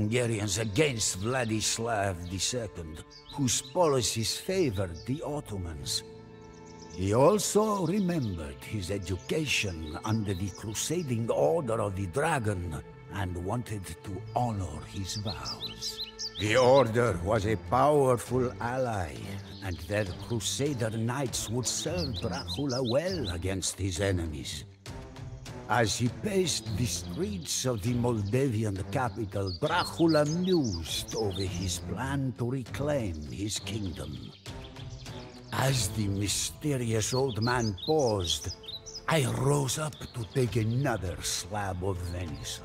Hungarians against Vladislav II, whose policies favored the Ottomans. He also remembered his education under the Crusading Order of the Dragon and wanted to honor his vows. The Order was a powerful ally, and their Crusader knights would serve Dracula well against his enemies. As he paced the streets of the Moldavian capital, Dracula mused over his plan to reclaim his kingdom. As the mysterious old man paused, I rose up to take another slab of venison.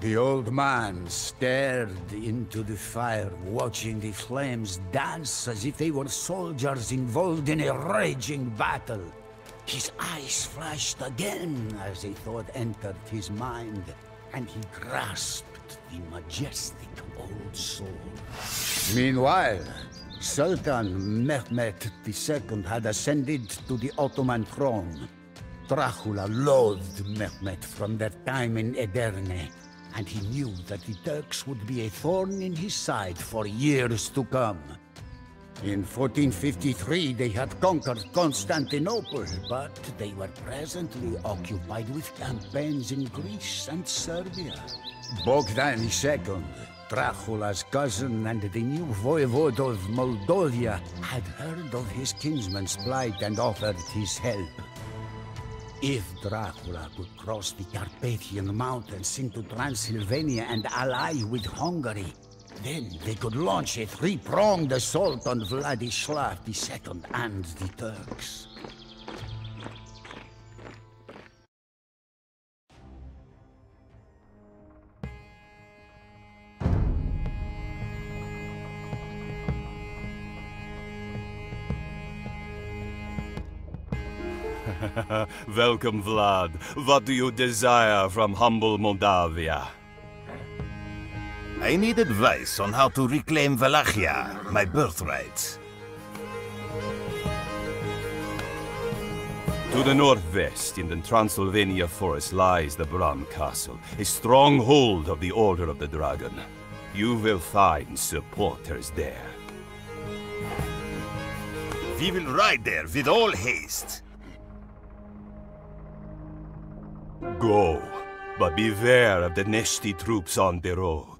The old man stared into the fire, watching the flames dance as if they were soldiers involved in a raging battle. His eyes flashed again as a thought entered his mind, and he grasped the majestic old sword. Meanwhile, Sultan Mehmet II had ascended to the Ottoman throne. Dracula loathed Mehmet from their time in Edirne, and he knew that the Turks would be a thorn in his side for years to come. In 1453 they had conquered Constantinople, but they were presently occupied with campaigns in Greece and Serbia. Bogdan II, Dracula's cousin and the new voivode of Moldavia, had heard of his kinsman's plight and offered his help. If Dracula could cross the Carpathian Mountains into Transylvania and ally with Hungary, then they could launch a three-pronged assault on Vladislav II and the Turks. Welcome, Vlad. What do you desire from humble Moldavia? I need advice on how to reclaim Wallachia, my birthright. To the northwest, in the Transylvania forest, lies the Bran Castle, a stronghold of the Order of the Dragon. You will find supporters there. We will ride there with all haste. Go, but beware of the Neshti troops on the road.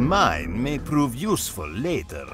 Mine may prove useful later.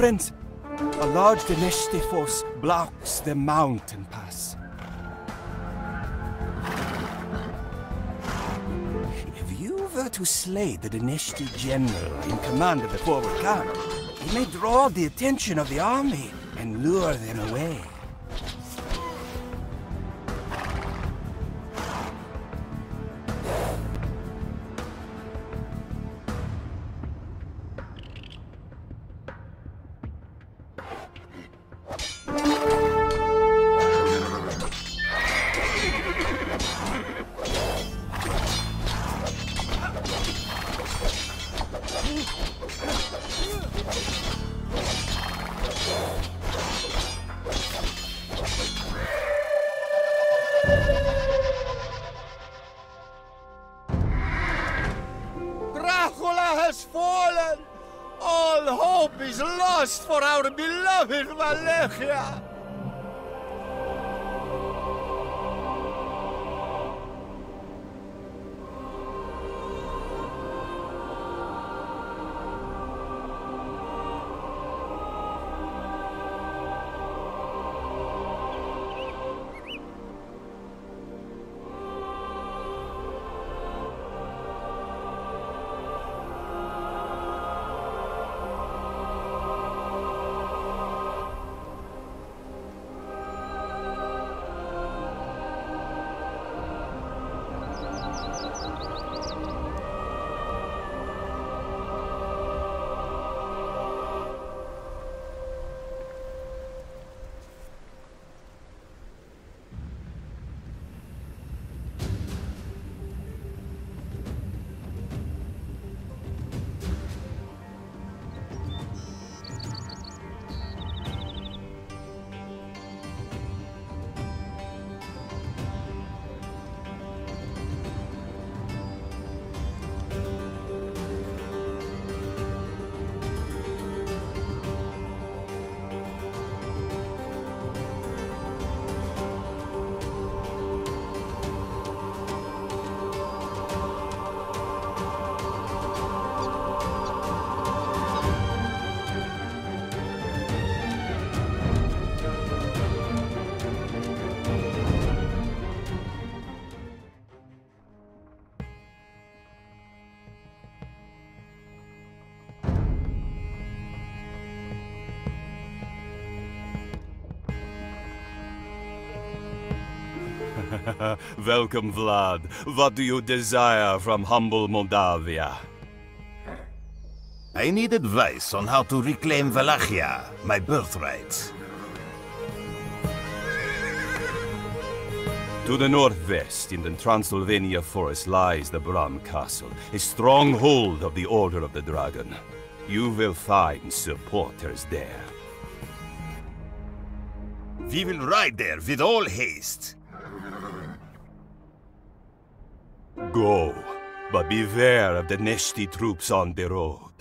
Friends, a large Danesti force blocks the mountain pass. If you were to slay the Danesti general in command of the forward camp, it may draw the attention of the army and lure them away. Welcome, Vlad. What do you desire from humble Moldavia? I need advice on how to reclaim Wallachia, my birthright. To the northwest, in the Transylvania forest, lies the Bran Castle, a stronghold of the Order of the Dragon. You will find supporters there. We will ride there with all haste. Go, but beware of the Neshti troops on the road.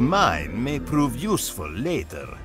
Mine may prove useful later.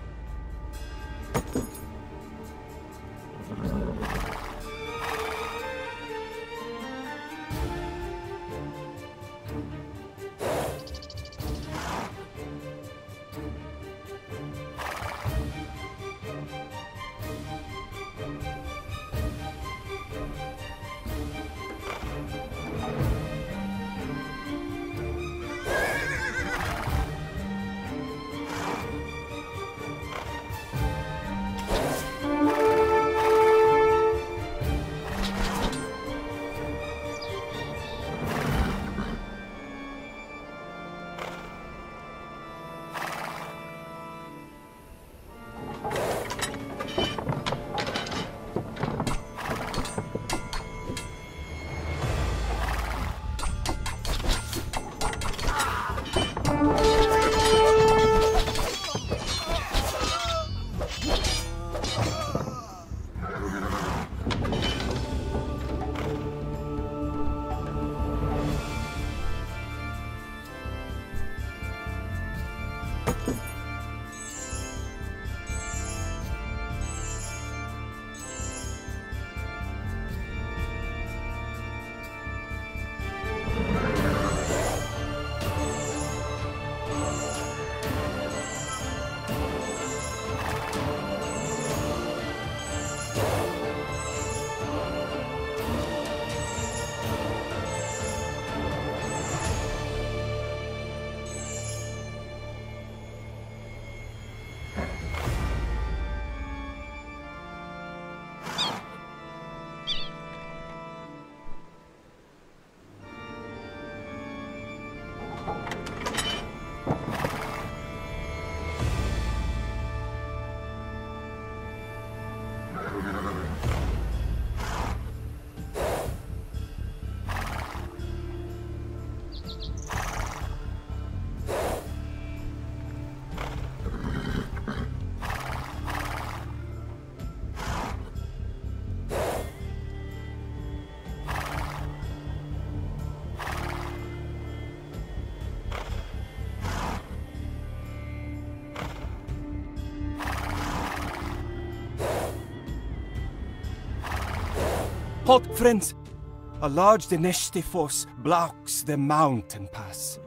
Halt, friends! A large Danesti force blocks the mountain pass.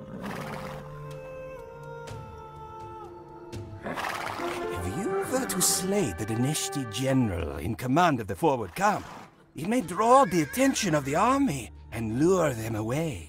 If you were to slay the Danesti general in command of the forward camp, it may draw the attention of the army and lure them away.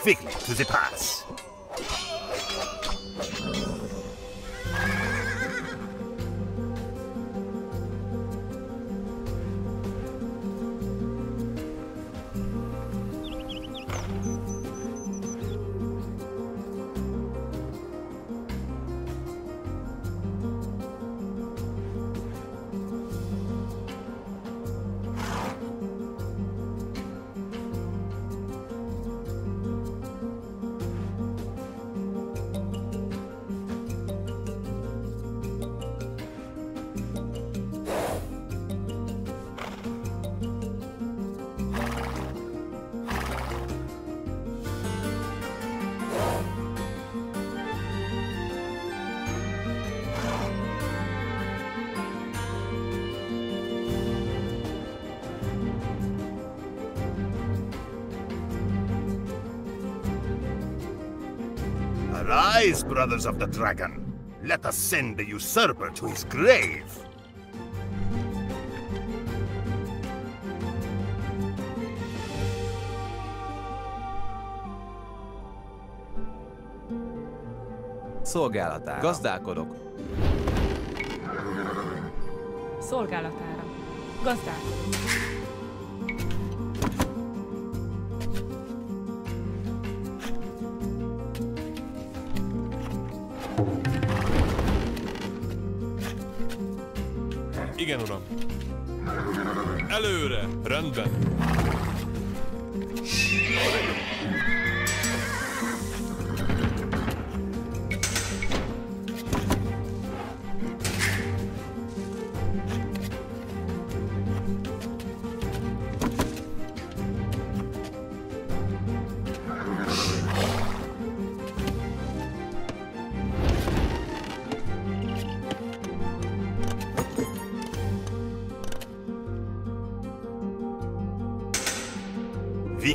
Now, quickly to the brothers of the dragon. Let us send the usurper to his grave. Szolgálatára. Gazdálkodok. Szolgálatára. Gazdálkodó.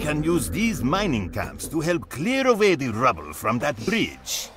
Can use these mining camps to help clear away the rubble from that bridge.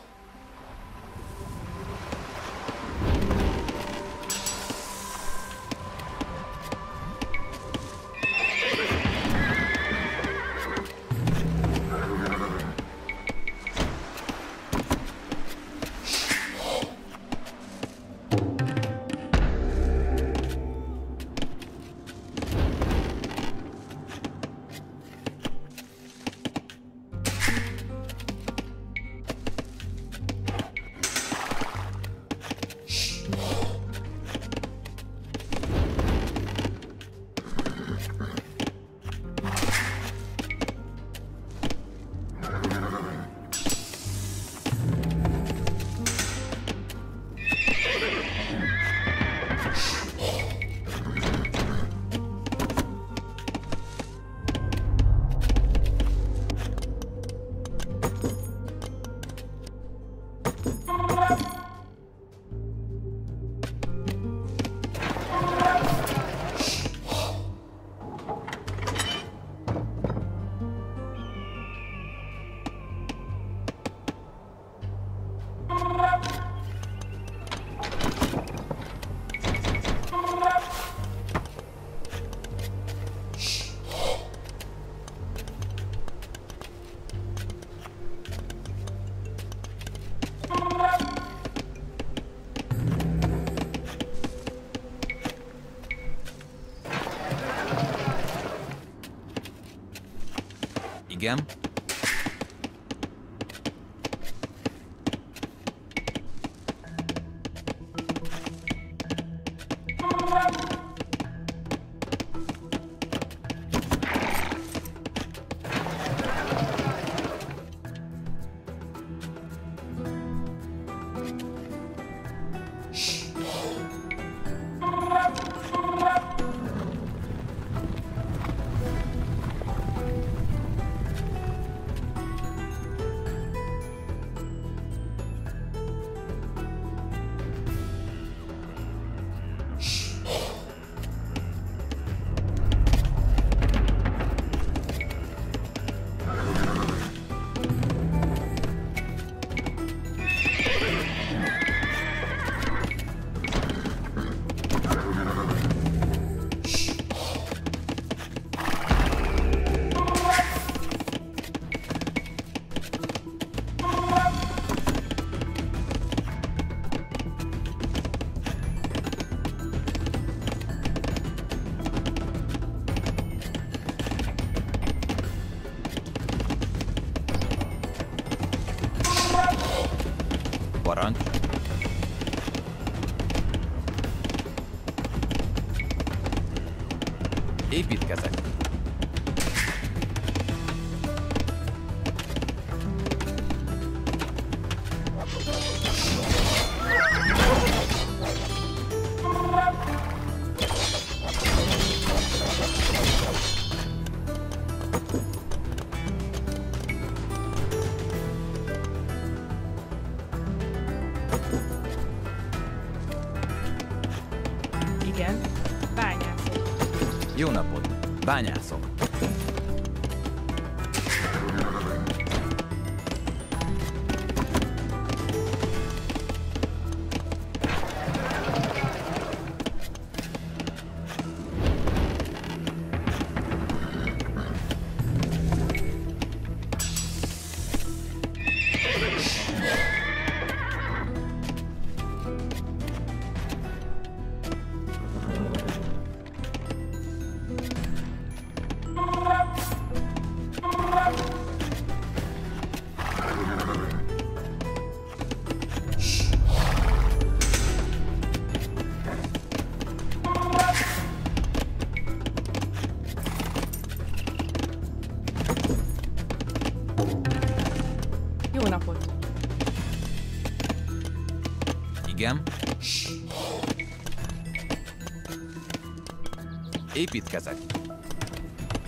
Építkezek.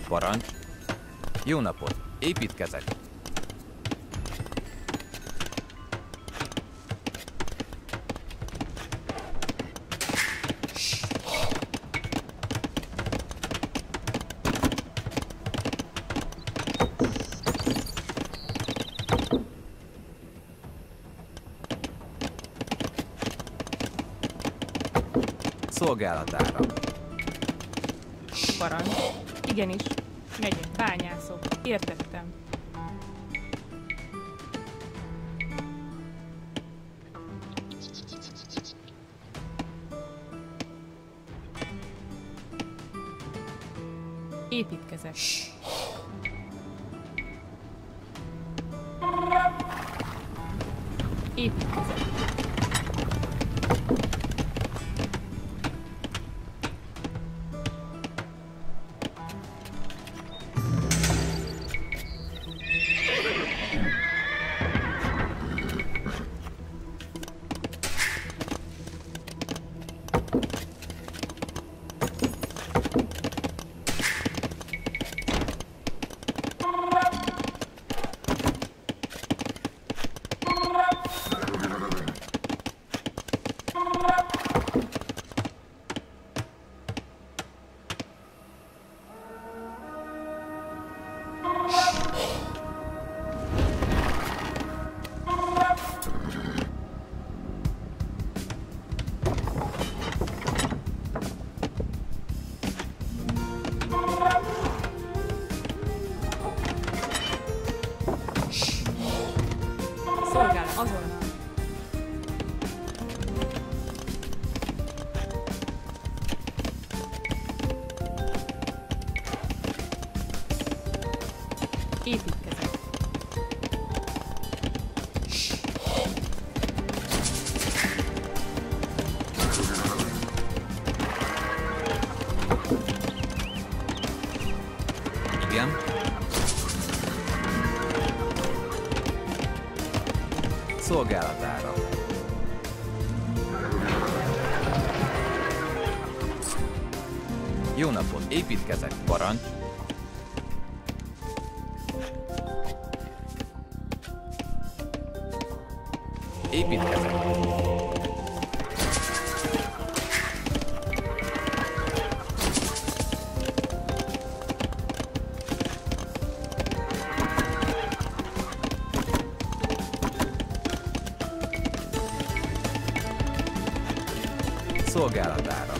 Parancs. Jó napot. Építkezek. Szolgálatára. Parancs. Igenis. Megyek. Bányászok. Értettem. Építkezek. Építkezek. Szolgálatára.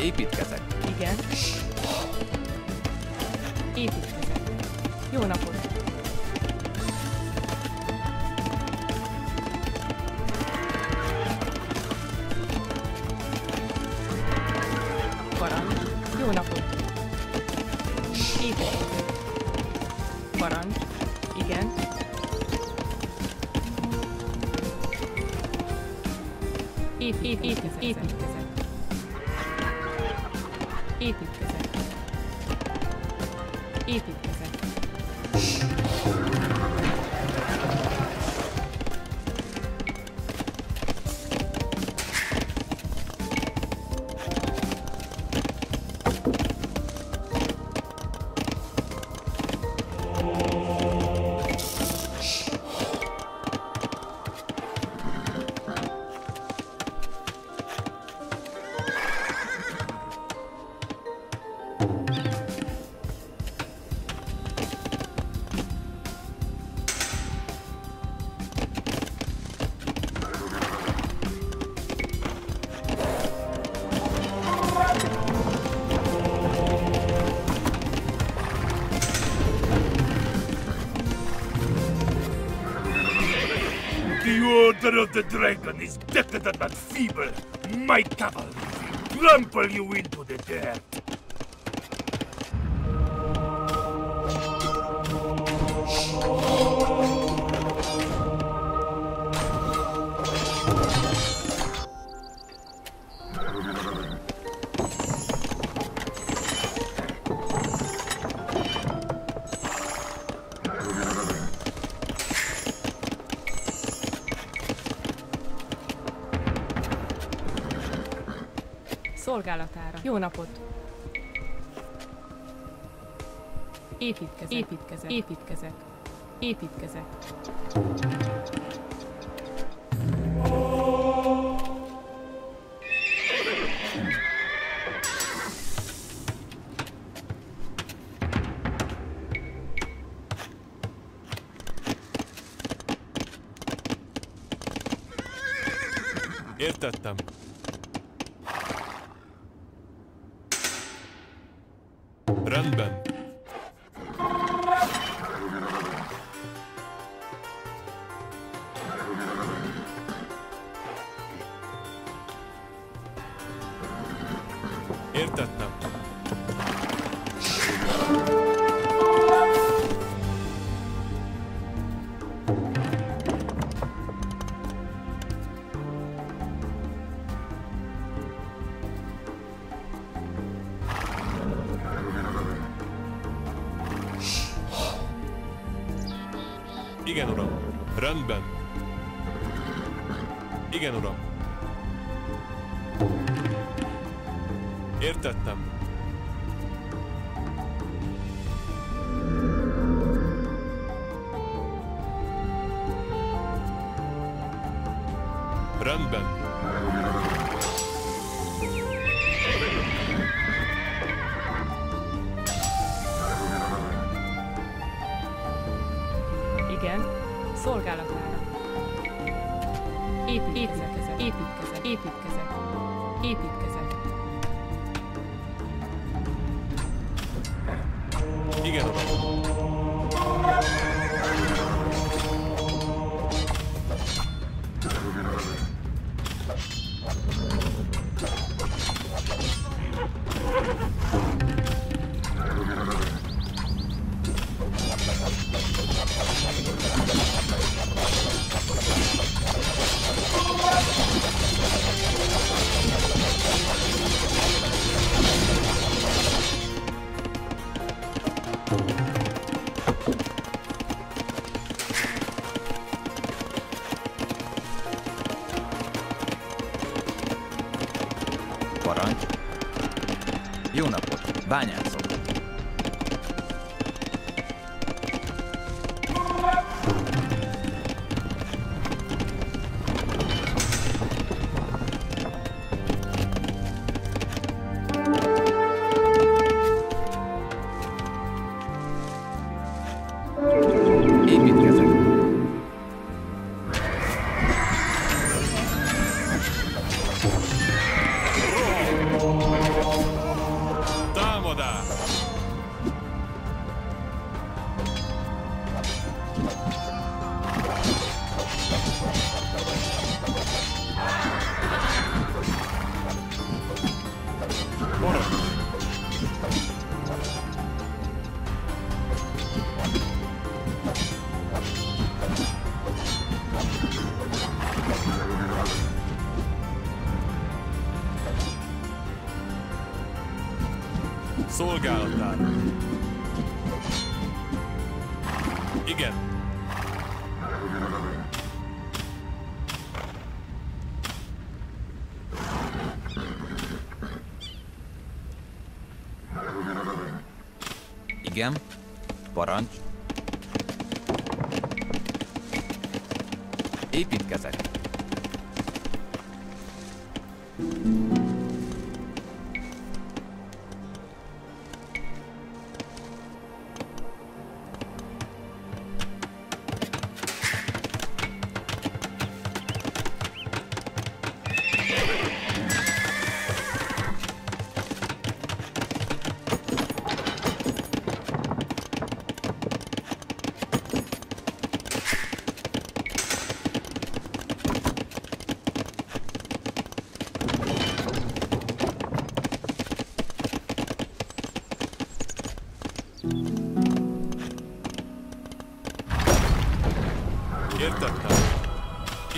Építkezek. The dragon is decadent and feeble. My cavalry will trample you into the dirt. napot! Építkezek, építkezek, építkezek, építkezek.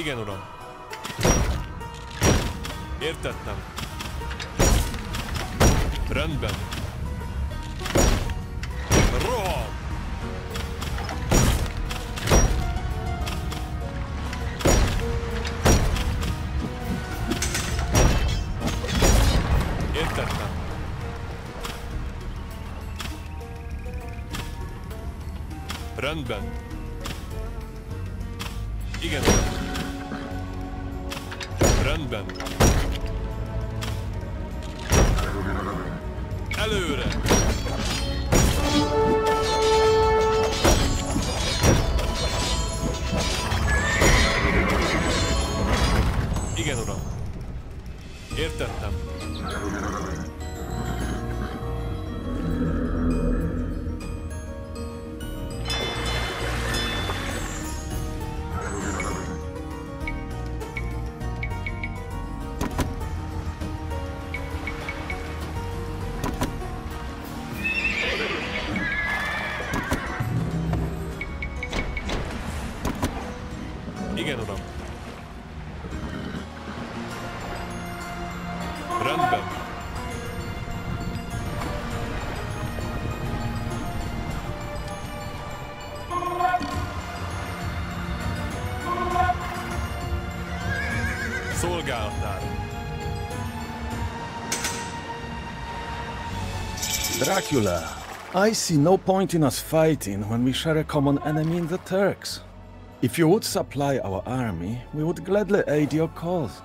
Igen, uram. Értettem. Rendben. Roham! Értettem. Rendben. Igen, uram. Rendben. Előre! Igen, uram. Értettem. Dracula, I see no point in us fighting when we share a common enemy in the Turks. If you would supply our army, we would gladly aid your cause.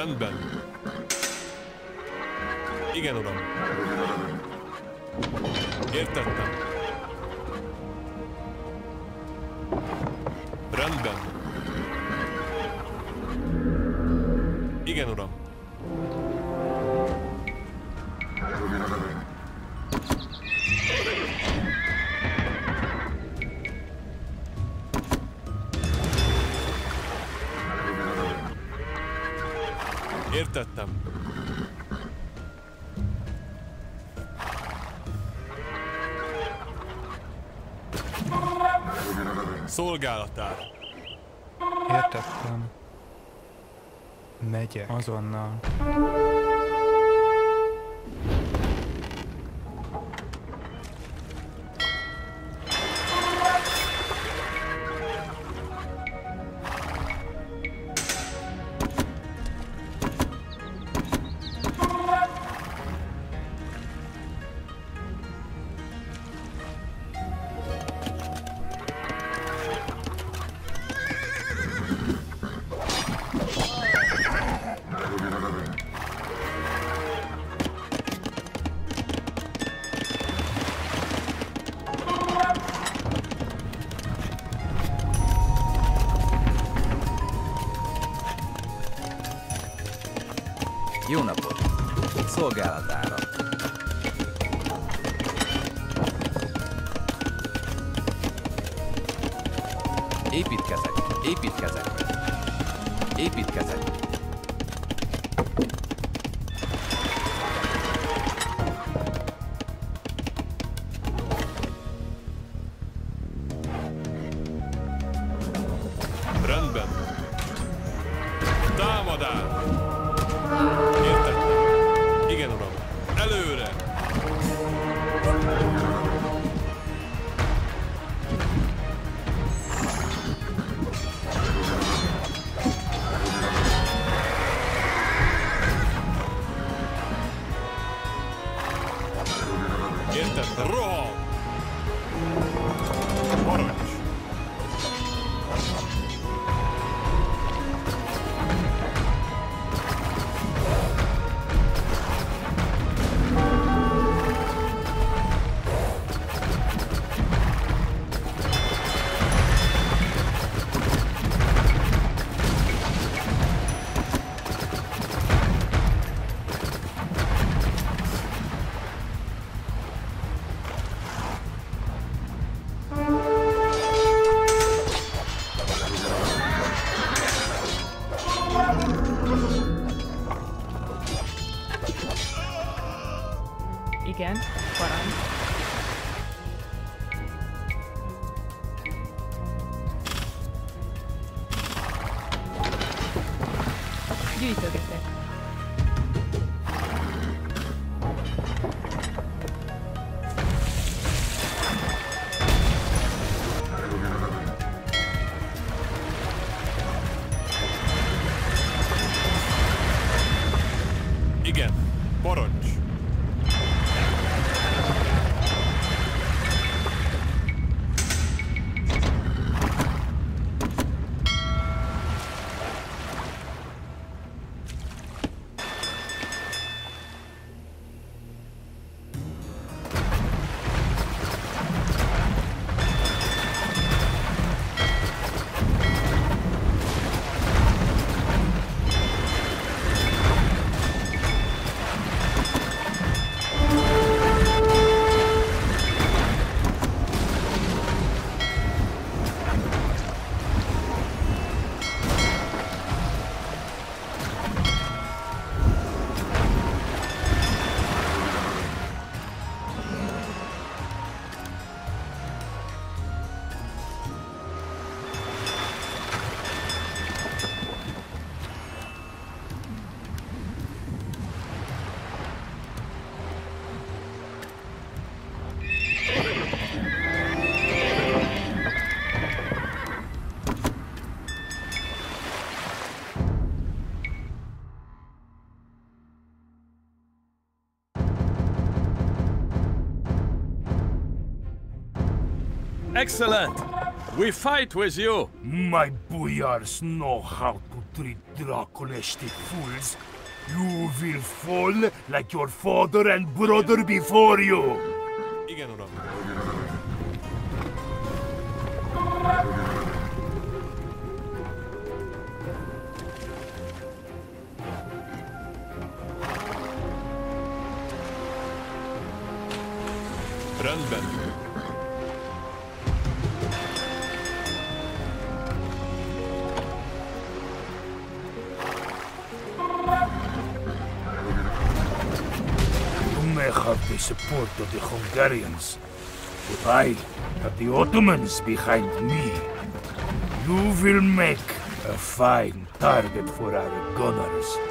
Rendben. Igen, uram. Értettem. Szolgálatára. Értettem. Megyek. Azonnal. Excellent! We fight with you! My boyars know how to treat Draculesti fools. You will fall like your father and brother before you. Of the Hungarians, but I have the Ottomans behind me. You will make a fine target for our gunners.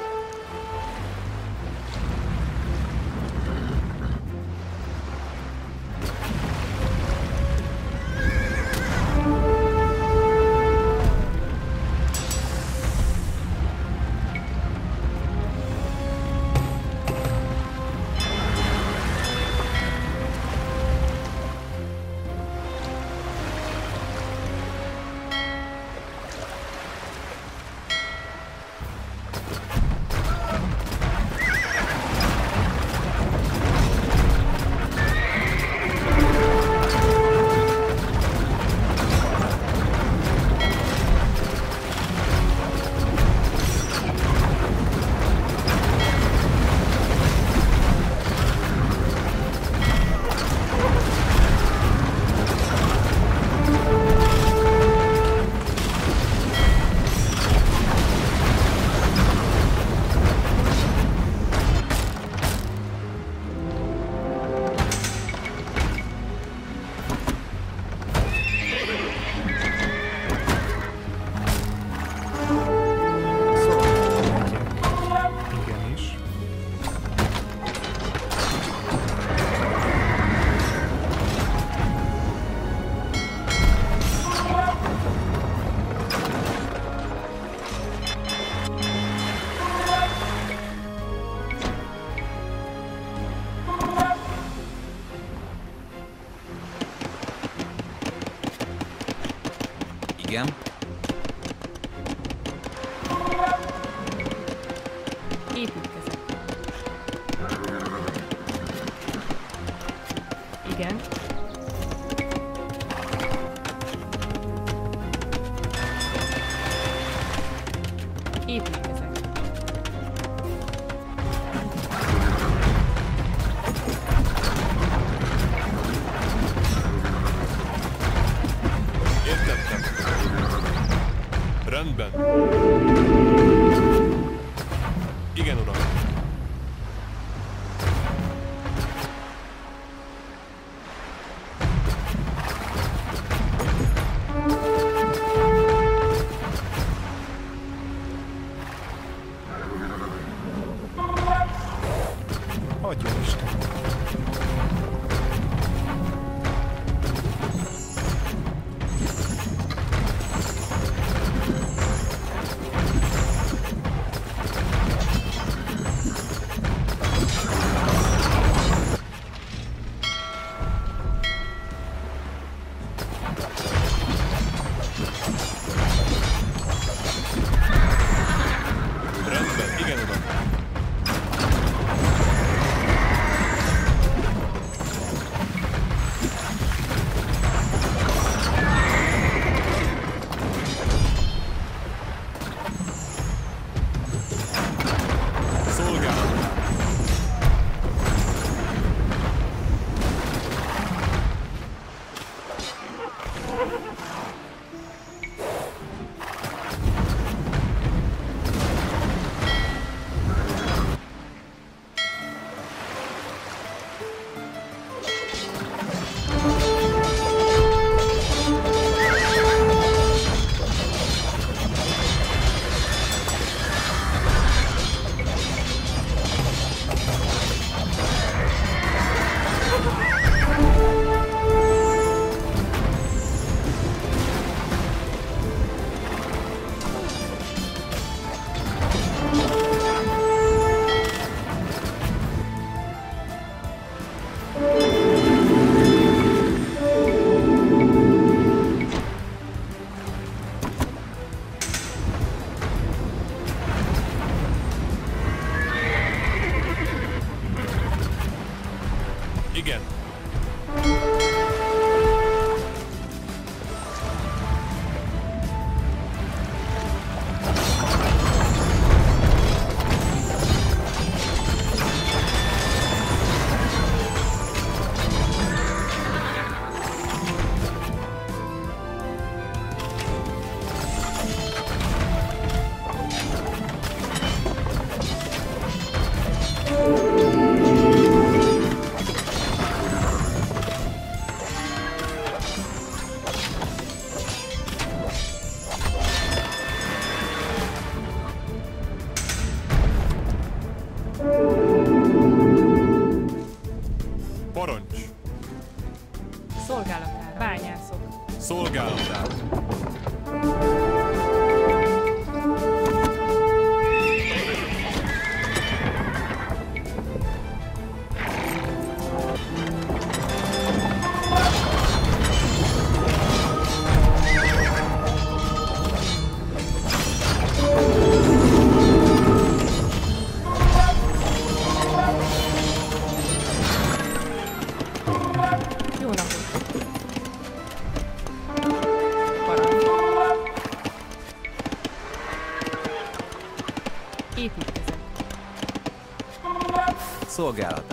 Szolgálatára.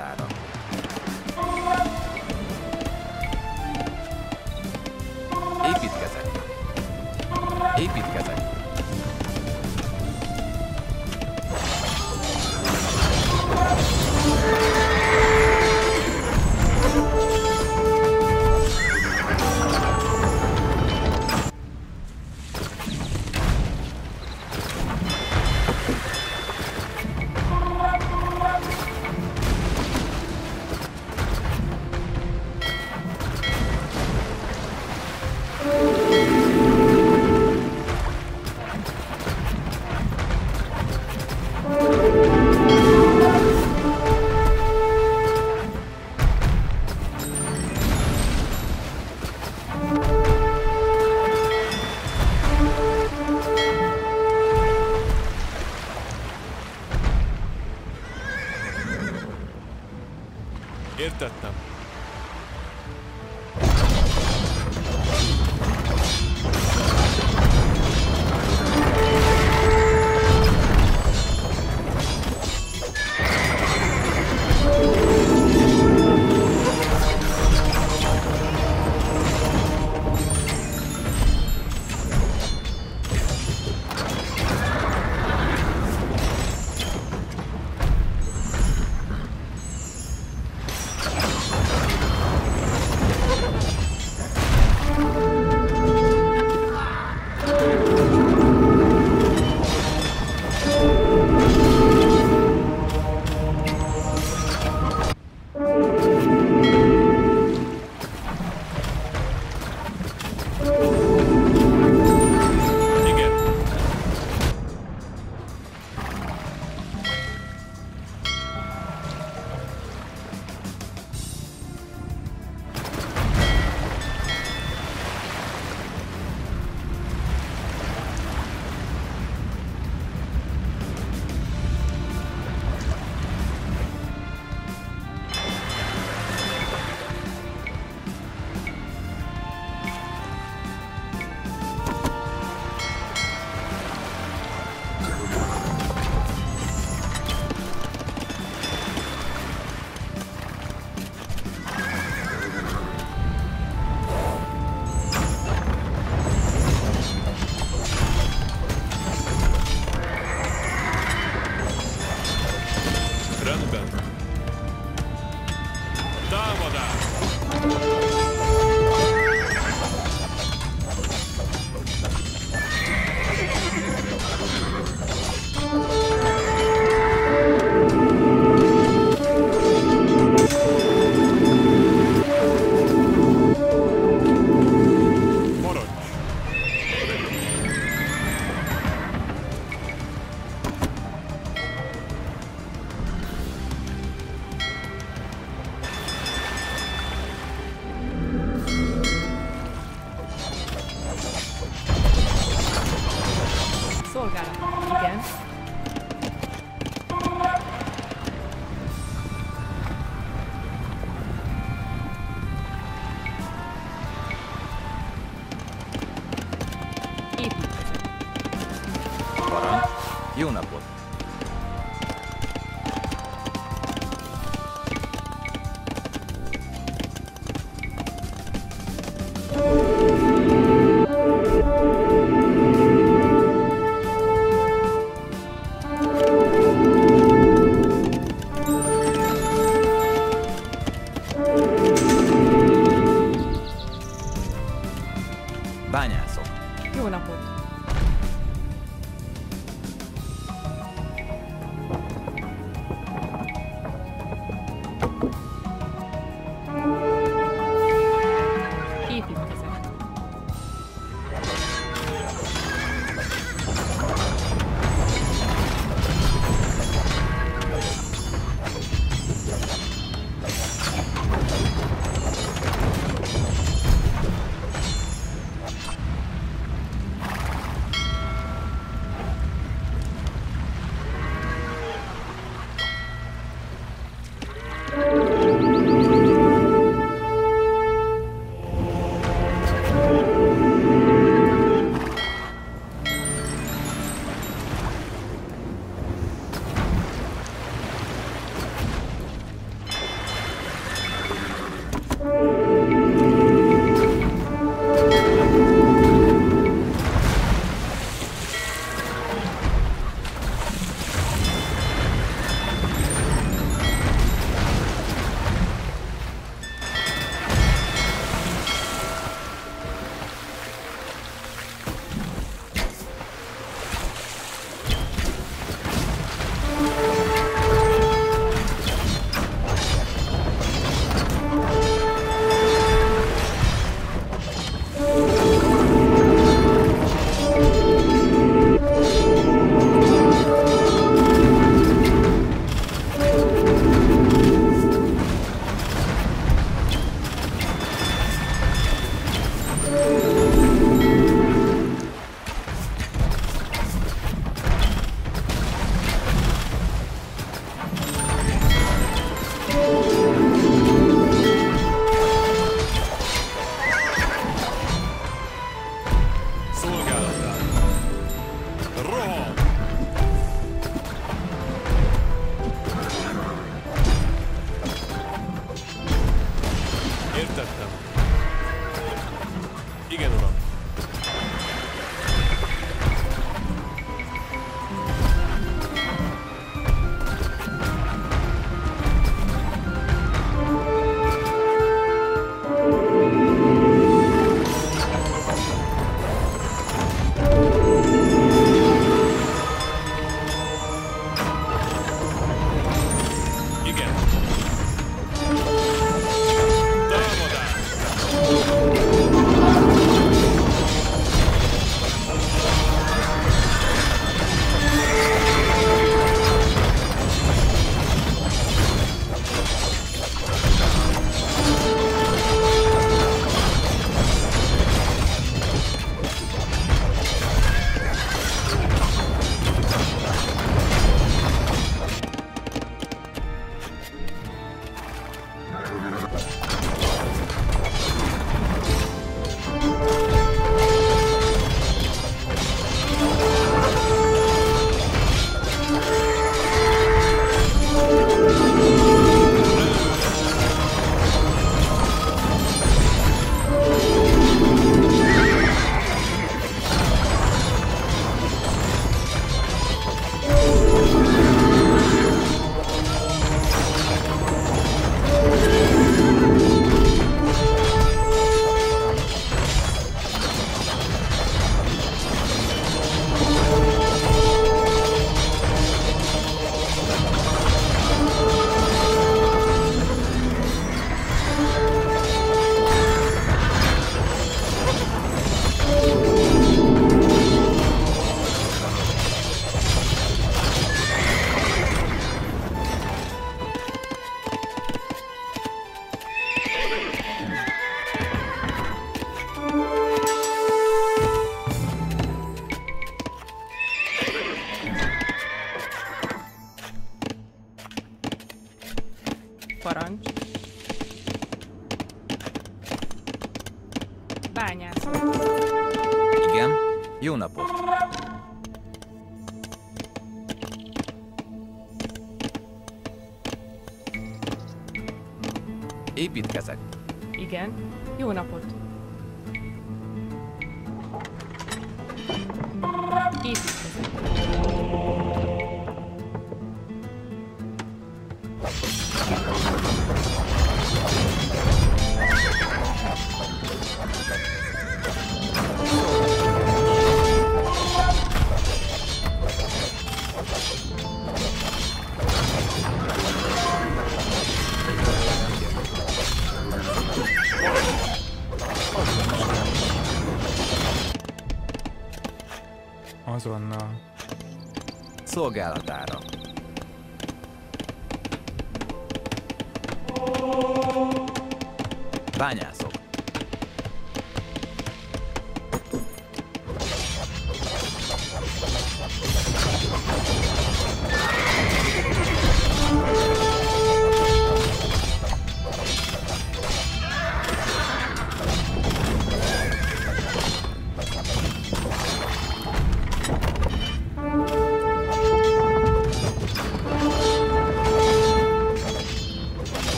Szolgálatára. Bányászok.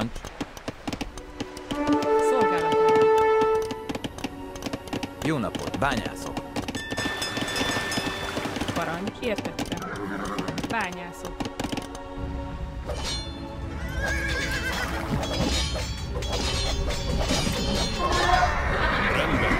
front. Szolgálatára. Jó napot, bányászok. Parancs, értettem. Bányászok. Rendben.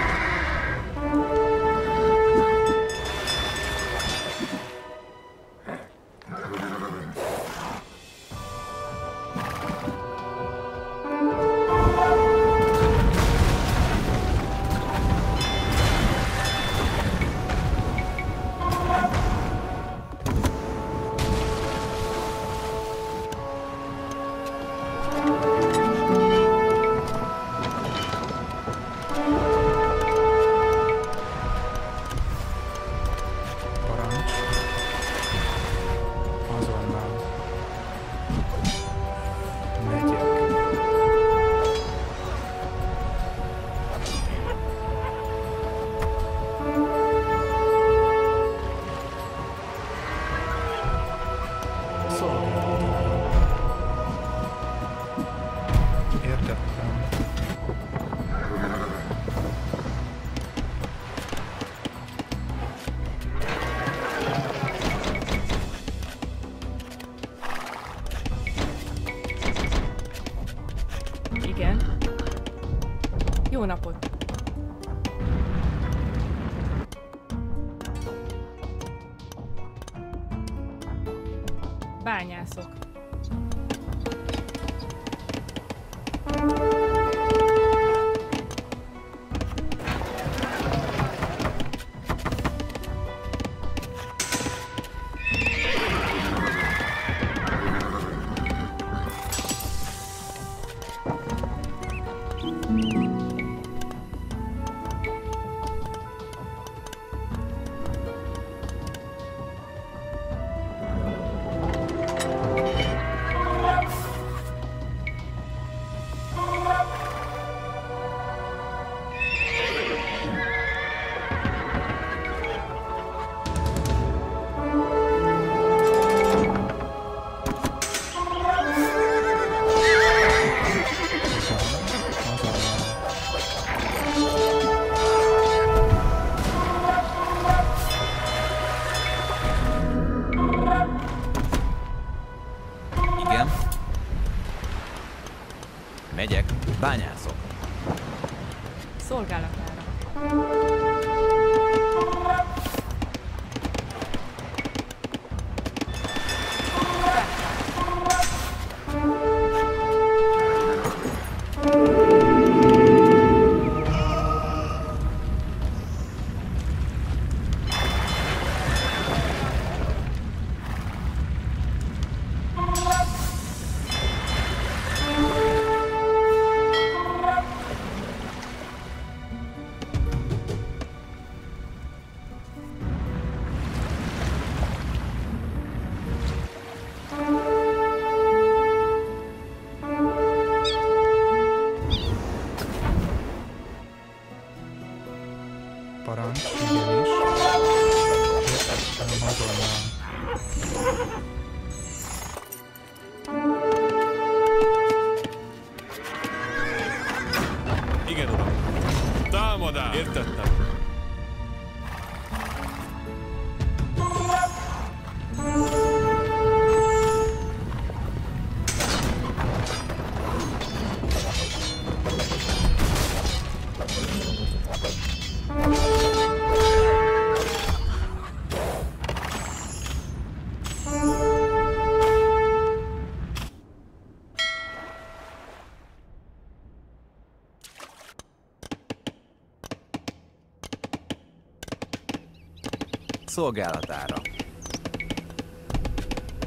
szolgálatára.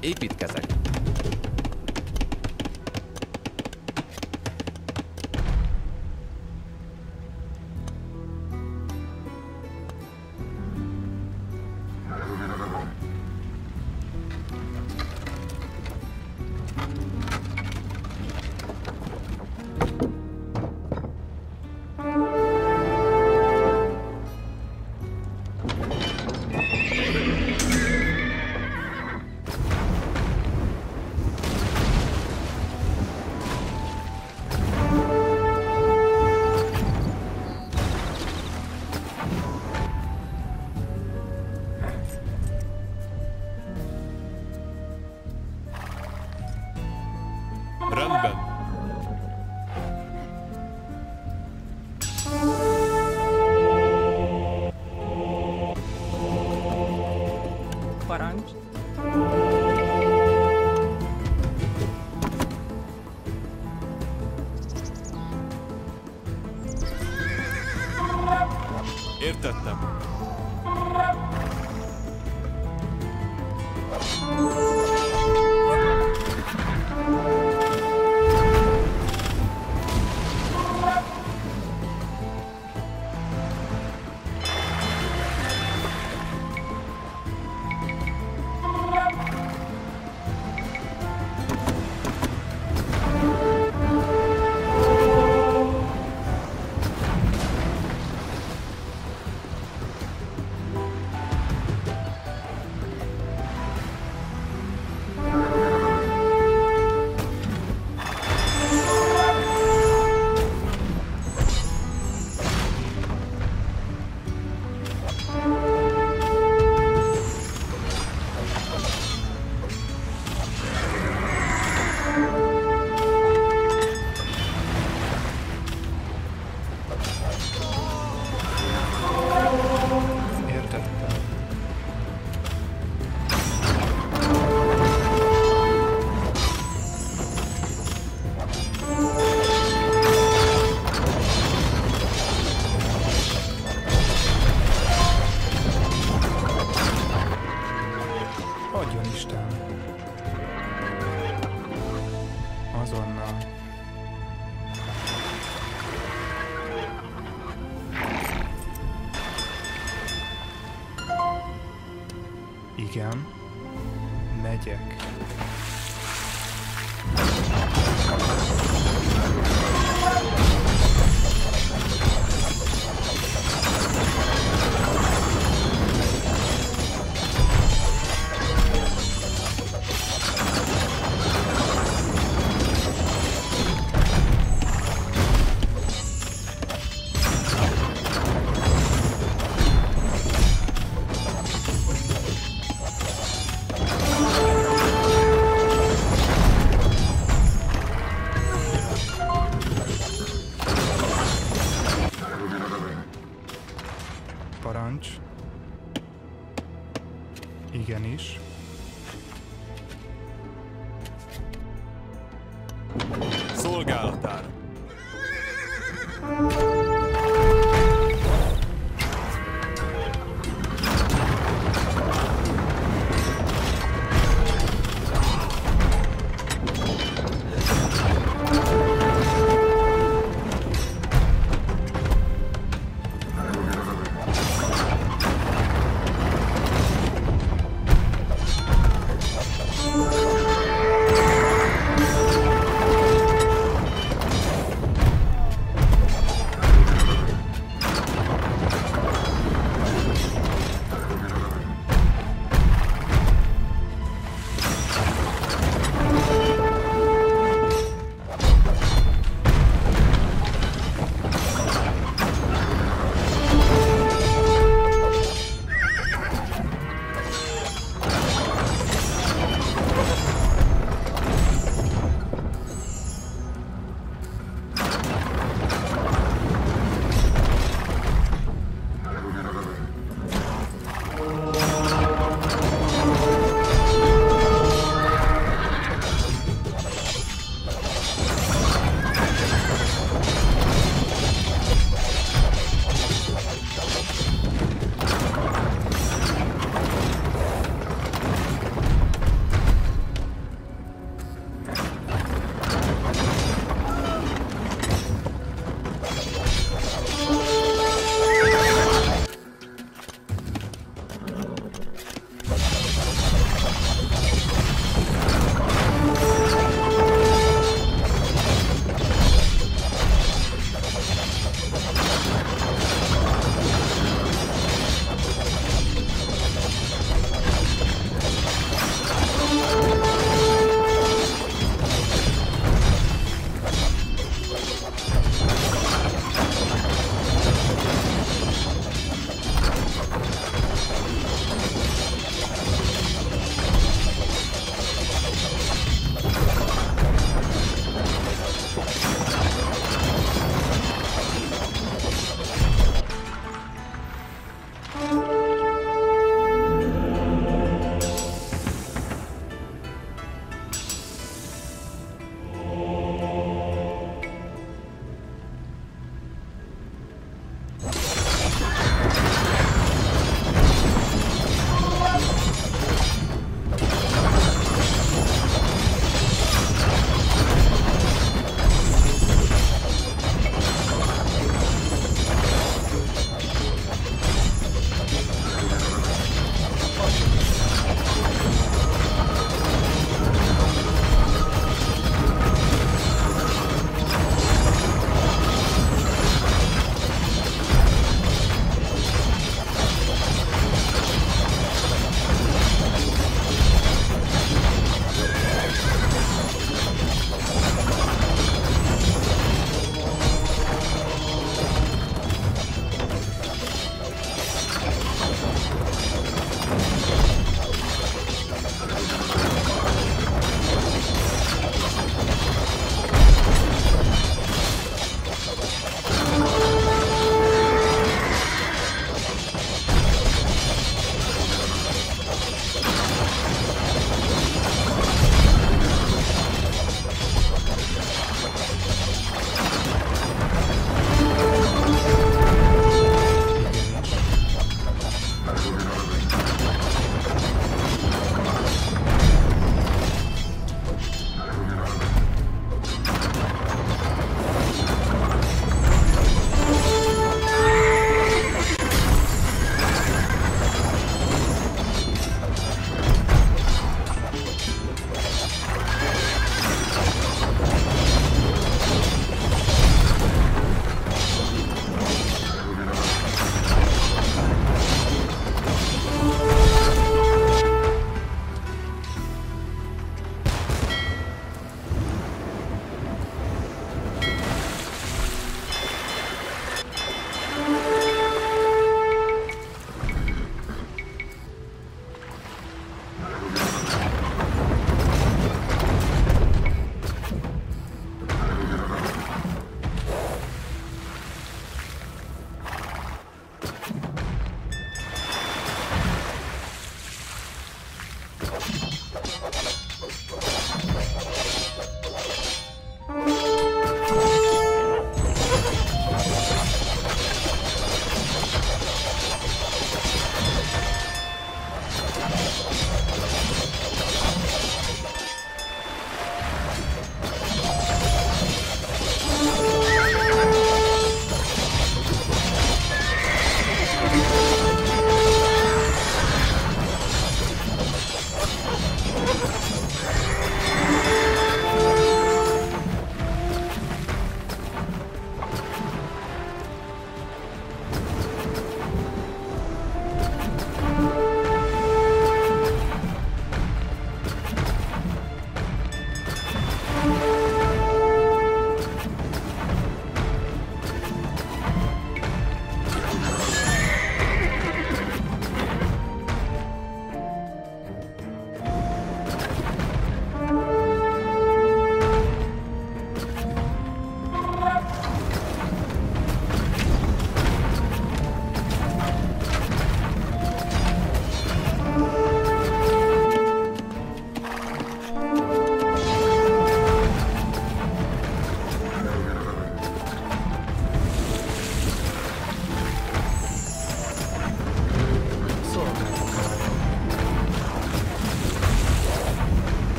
Építkezek.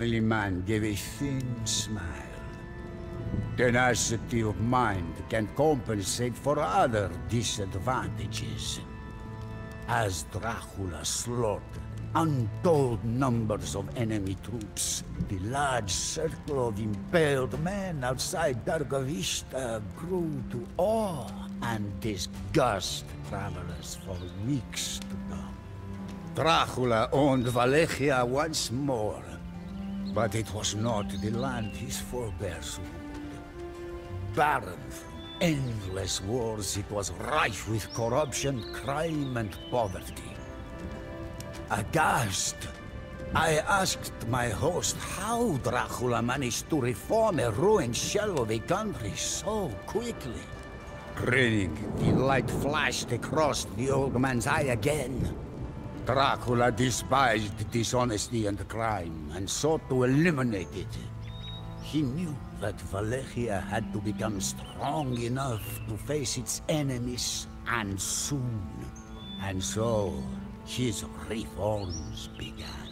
Elderly man gave a thin smile. Tenacity of mind can compensate for other disadvantages. As Dracula slaughtered untold numbers of enemy troops, the large circle of impaled men outside Dargovista grew to awe and disgust travelers for weeks to come. Dracula owned Wallachia once more, but it was not the land his forebears ruled. Barren from endless wars, it was rife with corruption, crime, and poverty. Aghast, I asked my host how Dracula managed to reform a ruined shell of a country so quickly. Grinning, the light flashed across the old man's eye again. Dracula despised dishonesty and crime, and sought to eliminate it. He knew that Wallachia had to become strong enough to face its enemies, and soon. And so, his reforms began.